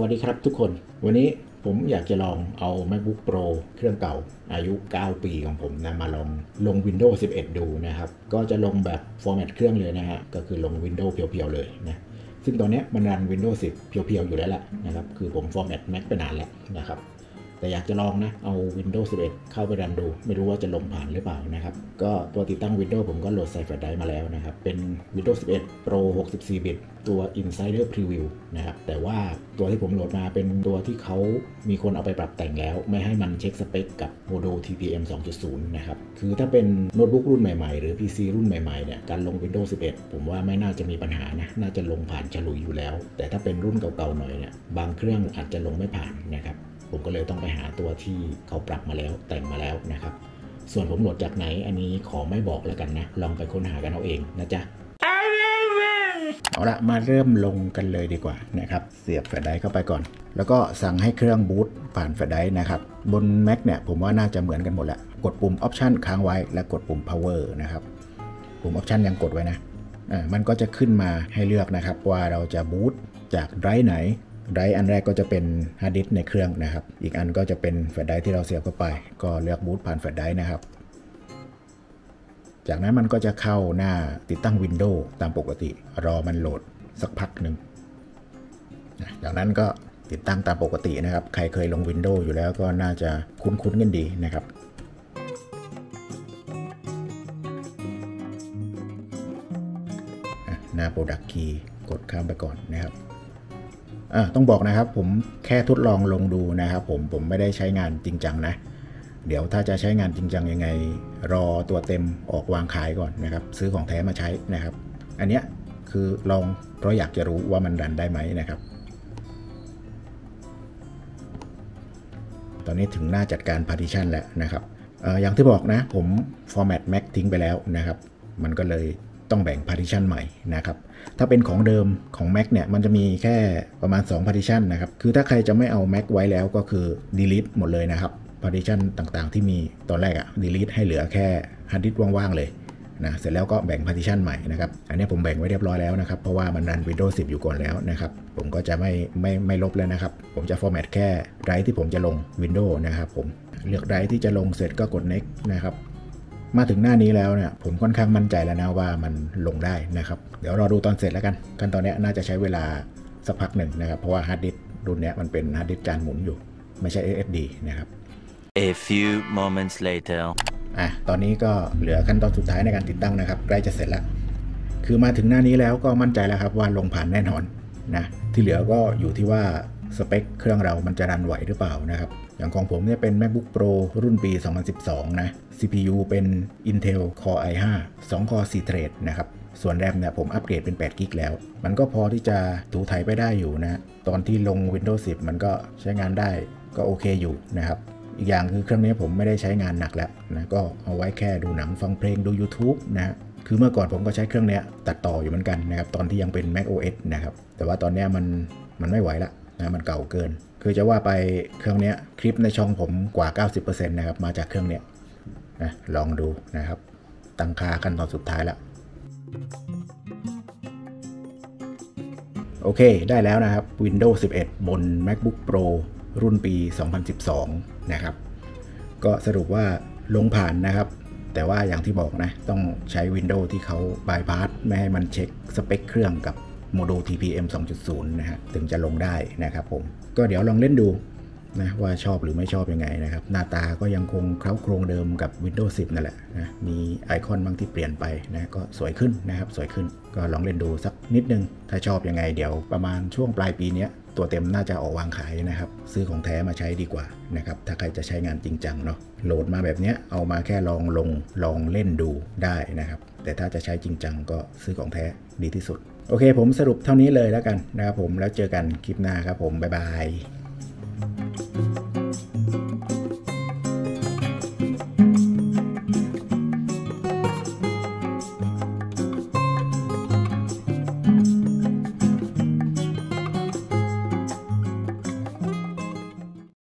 วัสดีครับทุกคน วันนี้ผมอยากจะลองเอา MacBook Pro เครื่องเก่าอายุ 9 ปีของผมนะมาลองลง Windows 11 ดูนะครับ ก็จะลงแบบฟอร์แมตเครื่องเลยนะฮะก็คือลง Windows เพียวๆเลยนะซึ่งตอนนี้มันรัน Windows 10 เพียวๆอยู่แล้วแหละนะครับ คือผมฟอร์แมต Mac ไปนานแล้วนะครับ แต่อยากจะลองนะ เอา Windows 11 เข้าไปรันดู ไม่รู้ว่าจะลงผ่านหรือเปล่านะครับ ก็ตัวติดตั้ง Windows ผมก็โหลดใส่แฟลชไดร์มาแล้วนะครับ เป็น Windows 11 Pro 64 bit ตัว Insider Preview นะครับ แต่ว่าตัวที่ผมโหลดมาเป็นตัวที่เขามีคนเอาไปปรับแต่งแล้ว ไม่ให้มันเช็คสเปคกับโมดูล TPM 2.0 นะครับ คือถ้าเป็นโน้ตบุ๊กรุ่นใหม่ๆ หรือ PC รุ่นใหม่ๆ เนี่ย การลง Windows 11 ผมว่าไม่น่าจะมีปัญหานะ น่าจะลงผ่านฉลุยอยู่แล้ว แต่ถ้าเป็นรุ่นเก่าๆ หน่อยเนี่ย บางเครื่องอาจจะลงไม่ผ่านนะครับ ผมก็เลยต้องไปหาตัวที่เขาปรับมาแล้วแต่งมาแล้วนะครับ ส่วนผมโหลดจากไหนอันนี้ขอไม่บอกแล้วกันนะ ลองไปค้นหากันเอาเองนะจ๊ะเอาละมาเริ่มลงกันเลยดีกว่านะครับ เสียบแฟลชไดรฟ์เข้าไปก่อน แล้วก็สั่งให้เครื่องบูตผ่านแฟลชไดรฟ์นะครับ บน Mac เนี่ยผมว่าน่าจะเหมือนกันหมดแหละ กดปุ่ม Option ค้างไว้และกดปุ่ม Power นะครับ ปุ่ม Option ยังกดไว้นะอ่ามันก็จะขึ้นมาให้เลือกนะครับว่าเราจะบูตจากไดร์ไหน ไดร์อันแรกก็จะเป็นฮาร์ดดิสในเครื่องนะครับ อีกอันก็จะเป็นแฟลชไดร์ที่เราเสียบเข้าไป ก็เลือกบูตผ่านแฟลชไดร์นะครับ จากนั้นมันก็จะเข้าหน้าติดตั้ง Windows ตามปกติ รอมันโหลดสักพักหนึ่งจากนั้นก็ติดตั้งตามปกตินะครับ ใครเคยลง Windows อยู่แล้วก็น่าจะคุ้นๆกันดีนะครับหน้า Product Key กดข้ามไปก่อนนะครับ ต้องบอกนะครับผมแค่ทดลองลงดูนะครับผมผมไม่ได้ใช้งานจริงจังนะ เดี๋ยวถ้าจะใช้งานจริงจังยังไง รอตัวเต็มออกวางขายก่อนนะครับ ซื้อของแท้มาใช้นะครับ อันเนี้ยคือลองเพราะอยากจะรู้ว่ามันรันได้ไหมนะครับ ตอนนี้ถึงหน้าจัดการ partition แล้วนะครับอออย่างที่บอกนะผม format Mac ทิ้งไปแล้วนะครับ มันก็เลย ต้องแบ่ง partition ใหม่นะครับ ถ้าเป็นของเดิมของ Mac เนี่ยมันจะมีแค่ประมาณ 2 partition นะครับ คือถ้าใครจะไม่เอา Mac ไว้แล้วก็คือ delete หมดเลยนะครับ partition ต่างๆ ที่มีตอนแรกอะ delete ให้เหลือแค่ hard disk ว่างๆ เลยนะ เสร็จแล้วก็แบ่ง partition ใหม่นะครับ อันนี้ผมแบ่งไว้เรียบร้อยแล้วนะครับ เพราะว่ามันรัน Windows 10 อยู่ก่อนแล้วนะครับ ผมก็จะไม่ไม่ไม่ลบแล้วนะครับ ผมจะ format แค่ไดรฟ์ที่ผมจะลง Windows นะครับผม เลือกไดรฟ์ที่จะลงเสร็จก็กด next นะครับ มาถึงหน้านี้แล้วเนี่ยผมค่อนข้างมั่นใจแล้วนะว่ามันลงได้นะครับ เดี๋ยวรอดูตอนเสร็จแล้วกันขั้นตอนนี้น่าจะใช้เวลาสักพักหนึ่งนะครับ เพราะว่าฮาร์ดดิสก์รุ่นนี้มันเป็นฮาร์ดดิสก์จานหมุนอยู่ ไม่ใช่ SSD นะครับ A few moments later. อะตอนนี้ก็เหลือขั้นตอนสุดท้ายในการติดตั้งนะครับ ใกล้จะเสร็จแล้ว คือมาถึงหน้านี้แล้วก็มั่นใจแล้วครับว่าลงผ่านแน่นอนนะที่เหลือก็อยู่ที่ว่าสเปคเครื่องเรามันจะรันไหวหรือเปล่านะครับ อย่างของผมเนี่ยเป็น MacBook Pro รุ่นปี 2012 นะ CPU เป็น Intel Core i5 2 Core 4 Thread นะครับส่วนแรมเนี่ยผมอัปเกรดเป็น 8 กิกแล้ว มันก็พอที่จะถูถ่ายไปได้อยู่นะ ตอนที่ลง Windows 10 มันก็ใช้งานได้ก็โอเคอยู่นะครับ อีกอย่างคือเครื่องนี้ผมไม่ได้ใช้งานหนักแล้วนะ ก็เอาไว้แค่ดูหนังฟังเพลงดู YouTube นะคือเมื่อก่อนผมก็ใช้เครื่องนี้ตัดต่ออยู่เหมือนกันนะครับ ตอนที่ยังเป็น Mac OS นะครับ แต่ว่าตอนนี้มันมันไม่ไหวละนะ มันเก่าเกิน คือจะว่าไปเครื่องนี้คลิปในช่องผมกว่า 90%นะครับมาจากเครื่องนี้นะลองดูนะครับ ตั้งค่าขั้นตอนสุดท้ายแล้วโอเค ได้แล้วนะครับ Windows 11 บน MacBook Pro รุ่นปี 2012 นะครับ ก็สรุปว่าลงผ่านนะครับ แต่ว่าอย่างที่บอกนะ ต้องใช้ Windows ที่เขาบายพาสไม่ให้มันเช็คสเปคเครื่องกับ โมดูล TPM 2.0 นะฮะถึงจะลงได้นะครับผม ก็เดี๋ยวลองเล่นดูนะว่าชอบหรือไม่ชอบยังไงนะครับ หน้าตาก็ยังคงเคล้าโครงเดิมกับ Windows 10 นั่นแหละนะมีไอคอนบางที่เปลี่ยนไปนะก็สวยขึ้นนะครับ สวยขึ้นก็ลองเล่นดูสักนิดนึง ถ้าชอบยังไงเดี๋ยวประมาณช่วงปลายปีนี้ตัวเต็มน่าจะออกวางขายนะครับ ซื้อของแท้มาใช้ดีกว่านะครับ ถ้าใครจะใช้งานจริงจังเนาะโหลดมาแบบเนี้ยเอามาแค่ลองลงลองเล่นดูได้นะครับ แต่ถ้าจะใช้จริงจังก็ซื้อของแท้ดีที่สุด โอเค ผมสรุปเท่านี้เลยแล้วกันนะครับผมแล้วเจอกันคลิปหน้าครับผมบ๊ายบาย